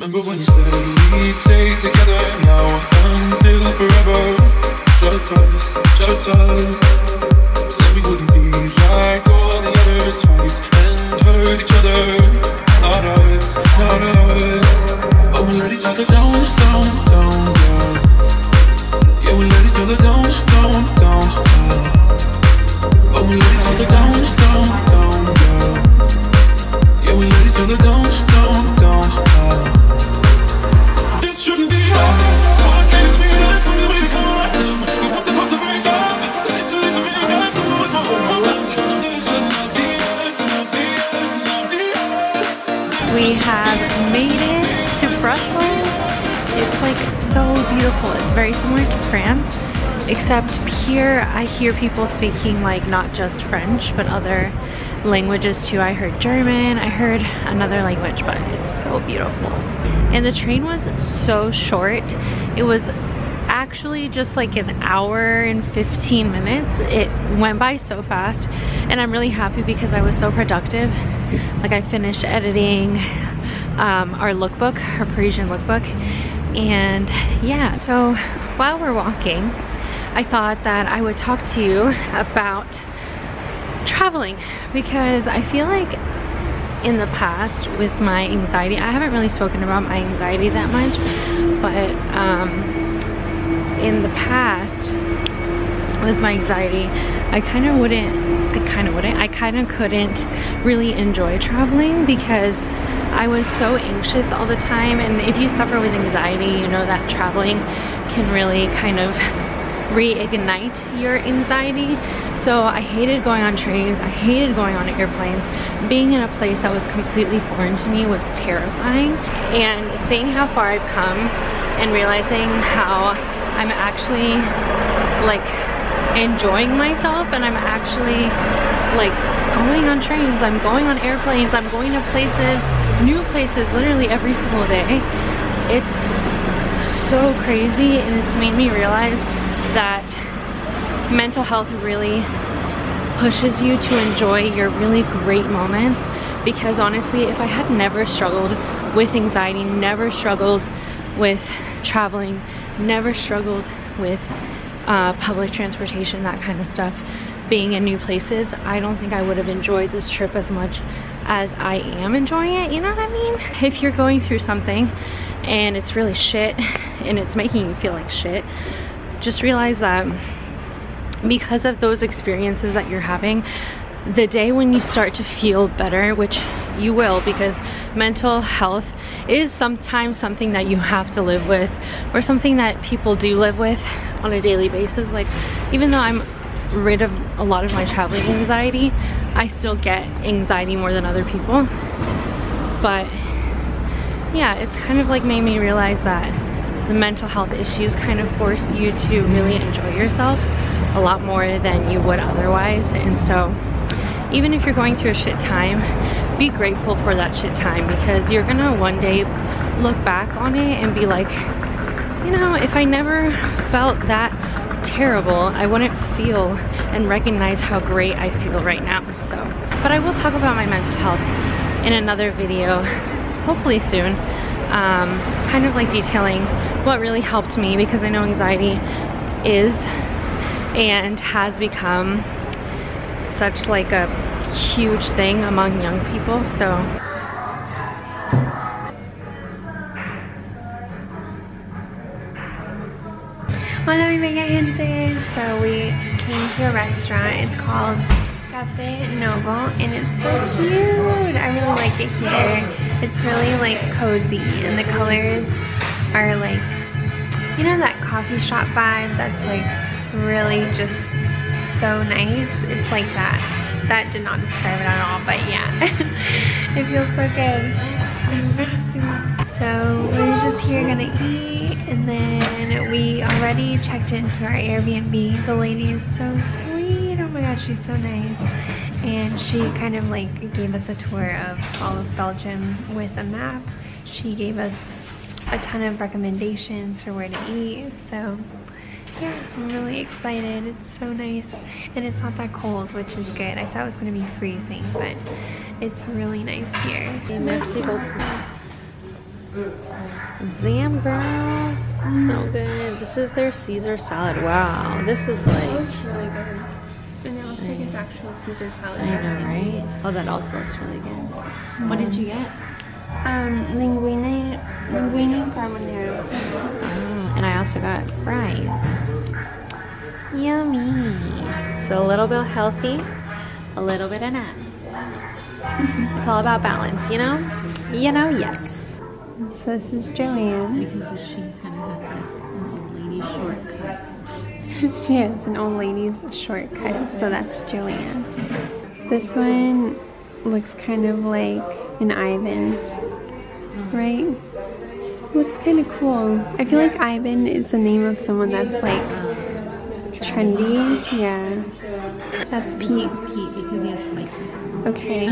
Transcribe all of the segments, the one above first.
Remember when you said we'd stay together now until forever? Just us, just us. Said we wouldn't be like all the others, fight and hurt each other. Not us, not us. Oh, we let each other down, down, down, yeah. Yeah, we let each other down, down, down. Yeah. Oh, we let very similar to France, except here I hear people speaking like not just French, but other languages too. I heard German, I heard another language, but it's so beautiful. And the train was so short. It was actually just like an hour and 15 minutes. It went by so fast and I'm really happy because I was so productive. Like I finished editing um, our lookbook, our Parisian lookbook. And yeah, so while we're walking, I thought that I would talk to you about traveling because I feel like in the past with my anxiety, I haven't really spoken about my anxiety that much, but um, in the past with my anxiety, I kind of wouldn't, I kind of wouldn't, I kind of couldn't really enjoy traveling because I was so anxious all the time. And if you suffer with anxiety, you know that traveling can really kind of reignite your anxiety. So I hated going on trains, I hated going on airplanes. Being in a place that was completely foreign to me was terrifying. And seeing how far I've come and realizing how I'm actually like enjoying myself and I'm actually like going on trains, I'm going on airplanes, I'm going to places, new places literally every single day. It's so crazy and it's made me realize that mental health really pushes you to enjoy your really great moments because honestly if I had never struggled with anxiety, never struggled with traveling, never struggled with uh, public transportation, that kind of stuff, being in new places, I don't think I would have enjoyed this trip as much as I am enjoying it, you know what I mean? If you're going through something and it's really shit and it's making you feel like shit, just realize that because of those experiences that you're having, the day when you start to feel better, which you will because mental health is sometimes something that you have to live with or something that people do live with on a daily basis. Like even though I'm rid of a lot of my traveling anxiety, I still get anxiety more than other people. But yeah, it's kind of like made me realize that the mental health issues kind of force you to really enjoy yourself a lot more than you would otherwise. And so even if you're going through a shit time, be grateful for that shit time because you're gonna one day look back on it and be like, you know, if I never felt that terrible, I wouldn't feel and recognize how great I feel right now. So, but I will talk about my mental health in another video, hopefully soon, um, kind of like detailing what really helped me because I know anxiety is and has become such like a huge thing among young people. So Hola mi bella gente. So we came to a restaurant. It's called Cafe Novo and it's so cute. I really like it here. It's really like cozy and the colors are like, you know that coffee shop vibe that's like really just so nice. It's like that. That did not describe it at all, but yeah. it feels so good. So we're just here gonna eat and then we already checked into our Airbnb. The lady is so sweet. Oh my gosh, she's so nice. And she kind of like gave us a tour of all of Belgium with a map. She gave us a ton of recommendations for where to eat. So yeah, I'm really excited. It's so nice. And it's not that cold, which is good. I thought it was going to be freezing, but it's really nice here. Merci beaucoup. Damn, girl. So good. This is their Caesar salad. Wow. This is like. looks really good. And it looks like it's actual Caesar salad I know, dressing. right? Oh, that also looks really good. What did you get? Um, linguine, linguine carbonara. Oh, and I also got fries. Yummy. So a little bit healthy, a little bit of not. It's all about balance, you know? You know, yes. So this is Joanne. Because she kind of has like an old lady shortcut. She has an old lady's shortcut, so that's Joanne. This one looks kind of like an Ivan, right? Looks kind of cool. I feel like Ivan is the name of someone that's like trendy. Yeah. That's Pete. Pete because he has spikes. Okay.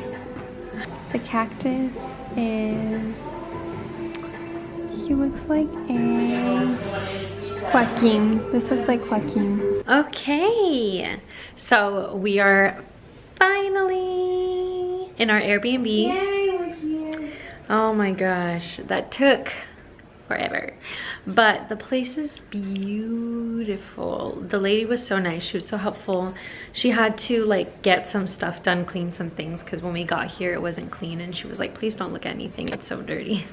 The cactus is. He looks like a Joaquin. This looks like Joaquin. Okay, so we are finally in our Airbnb. Yay, we're here. Oh my gosh, that took forever. But the place is beautiful. The lady was so nice. She was so helpful. She had to like get some stuff done, clean some things because when we got here it wasn't clean and she was like, please don't look at anything. It's so dirty.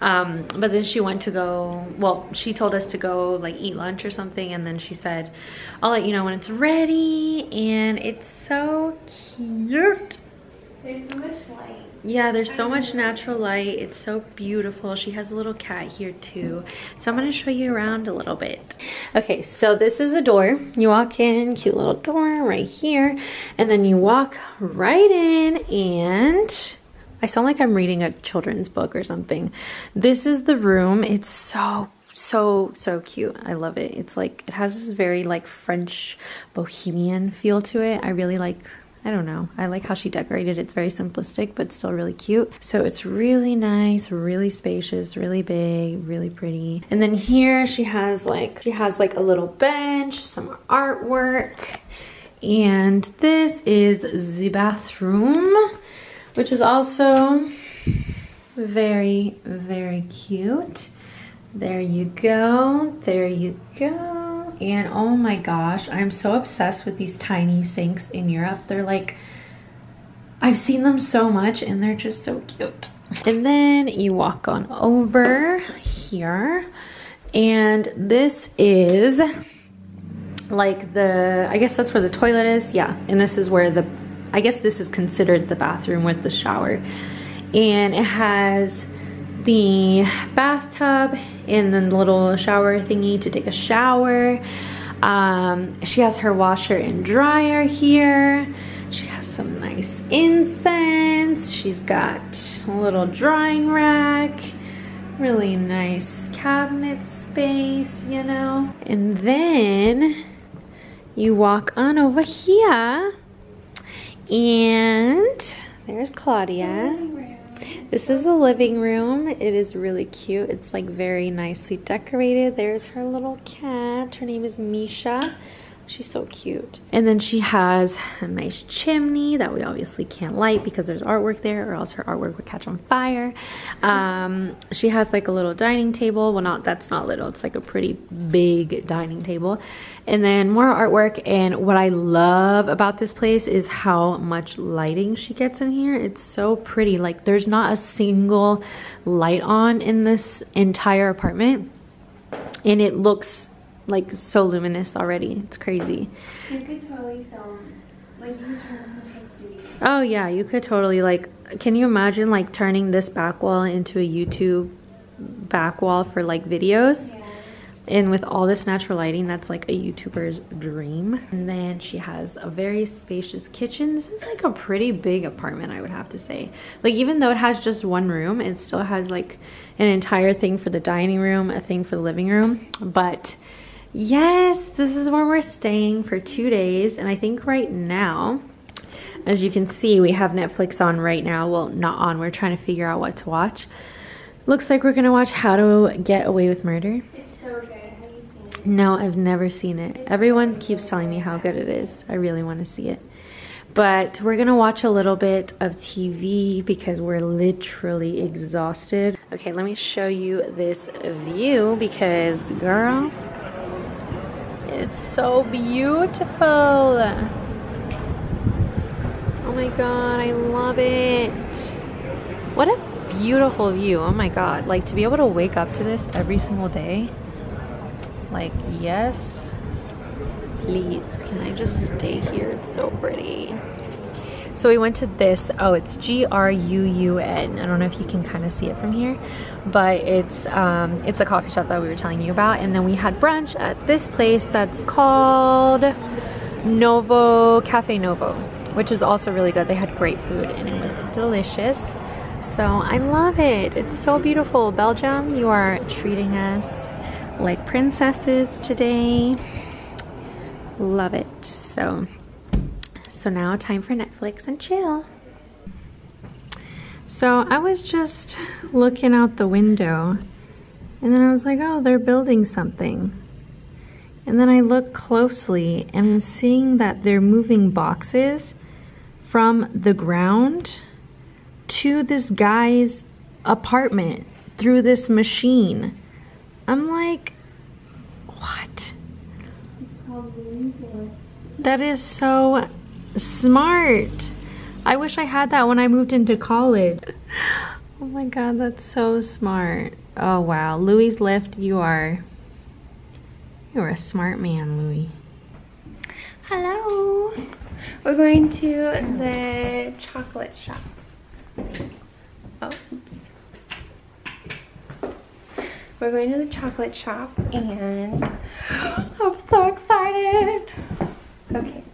Um, but then she went to go, well, she told us to go like eat lunch or something and then she said, I'll let you know when it's ready and it's so cute. There's so much light. Yeah, there's so much natural light. It's so beautiful. She has a little cat here too. So I'm gonna show you around a little bit. Okay, so this is the door. You walk in, cute little door right here. And then you walk right in and I sound like I'm reading a children's book or something. This is the room. It's so so so cute i love it it's like it has this very like french bohemian feel to it i really like I don't know. I like how she decorated. It's very simplistic, but still really cute. So it's really nice, really spacious, really big, really pretty. And then here she has like, she has like a little bench, some artwork. And this is the bathroom, which is also very, very cute. There you go. There you go. And oh my gosh, I'm so obsessed with these tiny sinks in Europe. They're like, I've seen them so much and they're just so cute. And then you walk on over here. And this is like the, I guess that's where the toilet is. Yeah. And this is where the, I guess this is considered the bathroom with the shower. And it has the bathtub and then the little shower thingy to take a shower. Um, she has her washer and dryer here. She has some nice incense. She's got a little drying rack. Really nice cabinet space, you know. And then you walk on over here and there's Claudia. This is a living room. It is really cute. It's like very nicely decorated. There's her little cat. Her name is Misha. She's so cute. And then she has a nice chimney that we obviously can't light because there's artwork there or else her artwork would catch on fire. Um, she has like a little dining table. Well, not that's not little. It's like a pretty big dining table. And then more artwork. And what I love about this place is how much lighting she gets in here. It's so pretty. Like there's not a single light on in this entire apartment. And it looks like so luminous already. It's crazy. You could totally film. Like you could turn this into a studio. Oh yeah, you could totally like can you imagine like turning this back wall into a YouTube back wall for like videos? Yeah. And with all this natural lighting, that's like a YouTuber's dream. And then she has a very spacious kitchen. This is like a pretty big apartment, I would have to say. Like even though it has just one room, it still has like an entire thing for the dining room, a thing for the living room. But yes, this is where we're staying for two days. And I think right now, as you can see, we have Netflix on right now. Well, not on, we're trying to figure out what to watch. Looks like we're gonna watch How to Get Away with Murder. It's so good. Have you seen it? No, I've never seen it. Everyone keeps telling me how good it is. I really want to see it. But we're gonna watch a little bit of TV because we're literally exhausted. Okay, let me show you this view because, girl, it's so beautiful. Oh my god, I love it. What a beautiful view. Oh my god. Like to be able to wake up to this every single day. Like, yes. Please, can I just stay here? It's so pretty. So we went to this. Oh, it's G R U U N. I don't know if you can kind of see it from here, but it's um, it's a coffee shop that we were telling you about. And then we had brunch at this place that's called Novo Cafe Novo, which was also really good. They had great food and it was delicious. So I love it. It's so beautiful. Belgium, you are treating us like princesses today. Love it. So, so now time for Netflix and chill. So I was just looking out the window and then I was like, oh, they're building something. And then I look closely and I'm seeing that they're moving boxes from the ground to this guy's apartment through this machine. I'm like, what? That is so smart. I wish I had that when I moved into college. Oh my god, that's so smart. Oh wow, Louis Lift, you are you are a smart man, Louis. Hello. We're going to the chocolate shop. Oh. We're going to the chocolate shop and I'm so excited. Okay.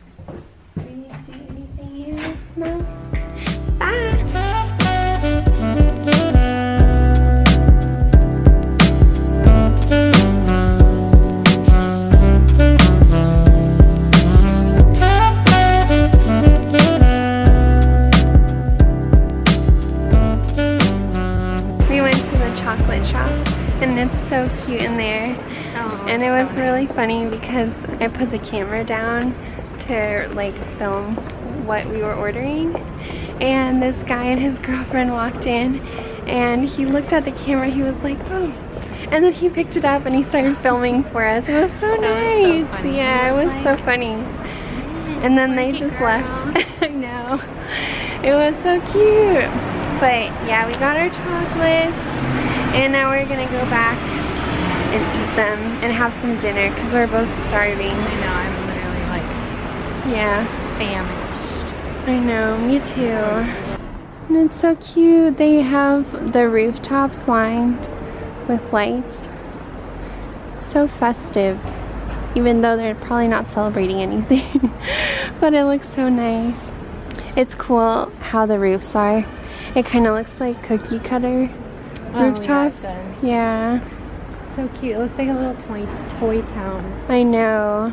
And it's so cute in there. Oh, And it was really funny because I put the camera down to like film what we were ordering. And this guy and his girlfriend walked in and he looked at the camera. He was like, oh. And then he picked it up and he started filming for us. It was so That was so nice. Yeah, it was was so funny. And then they just girl. left. I know. It was so cute. But yeah, we got our chocolates. And now we're gonna go back and eat them and have some dinner because we're both starving. I know, I'm literally like Yeah, famished. I know, me too. And it's so cute. They have the rooftops lined with lights. So festive. Even though they're probably not celebrating anything. but it looks so nice. It's cool how the roofs are. It kind of looks like cookie cutter Oh, rooftops. yeah. So cute. It looks like a little toy toy town. I know.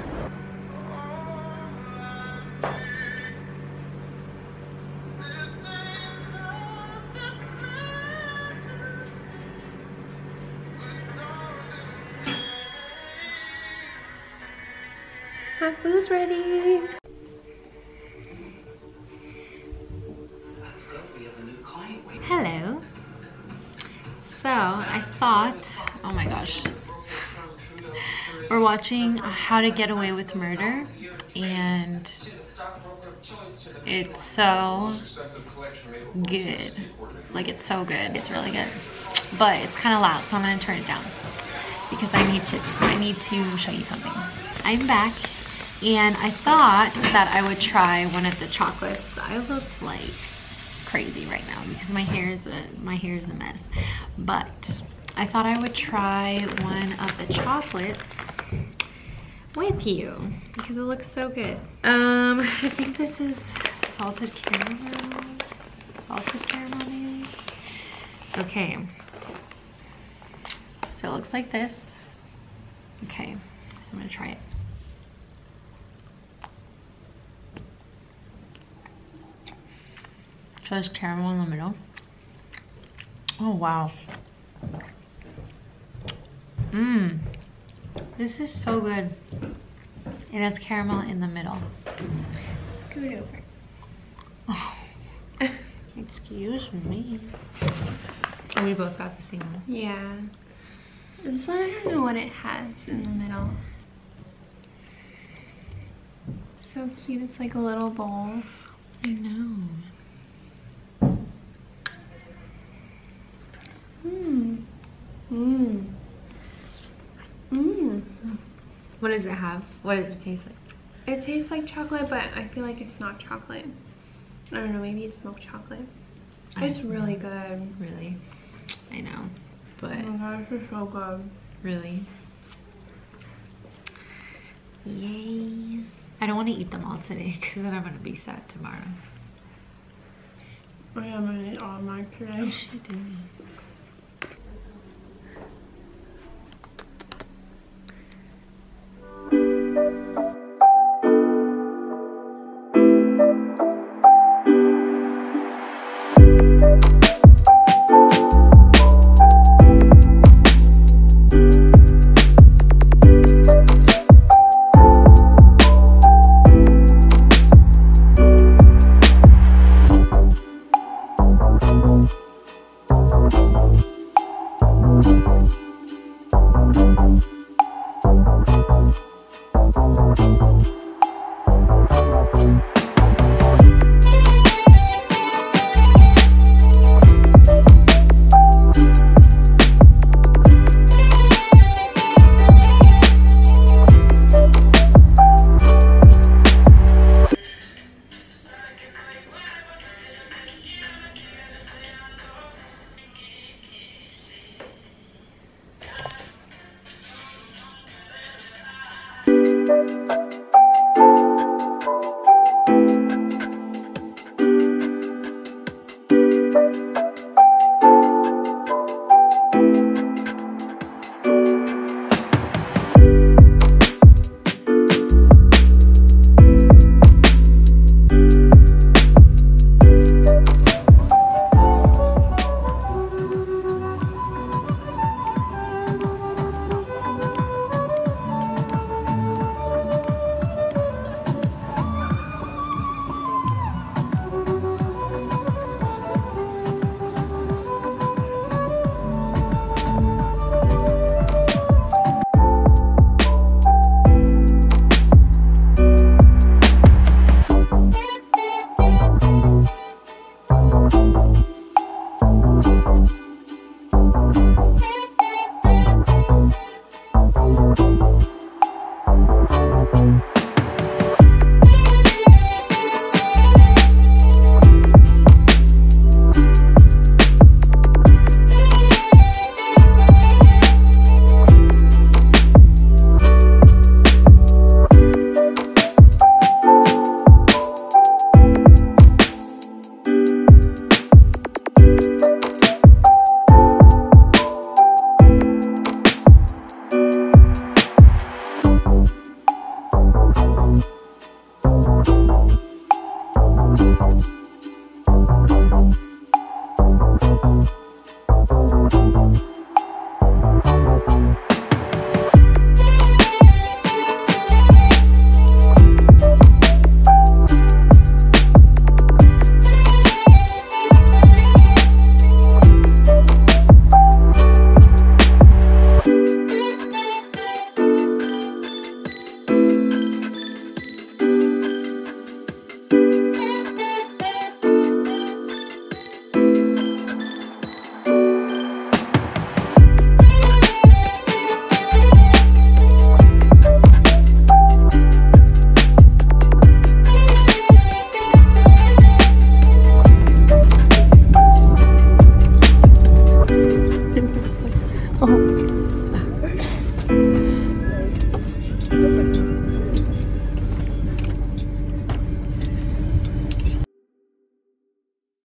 Food's ready. Hello. So I thought, oh my gosh, we're watching How to Get Away with Murder, and it's so good. Like it's so good. It's really good, but it's kind of loud, so I'm gonna turn it down because I need to. I need to show you something. I'm back, and I thought that I would try one of the chocolates. I look like crazy right now because my hair is a, my hair is a mess. But I thought I would try one of the chocolates with you because it looks so good. Um, I think this is salted caramel. Salted caramel maybe? Okay. So it looks like this. Okay, so I'm gonna try it. So there's caramel in the middle. Oh wow. Mmm. This is so good. It has caramel in the middle. Scoot over. Excuse me. And we both got the same one. Yeah. This one, I don't know what it has in the middle. So cute. It's like a little bowl. I know. Mmm. Mmm. Mmm. What does it have? What does it taste like? It tastes like chocolate, but I feel like it's not chocolate. I don't know, maybe it's milk chocolate. It's really good. Really? I know. But Oh my gosh, it's so good. really. Yay. I don't want to eat them all today because then I'm going to be sad tomorrow. I am gonna eat all mine today. should do. Thank you.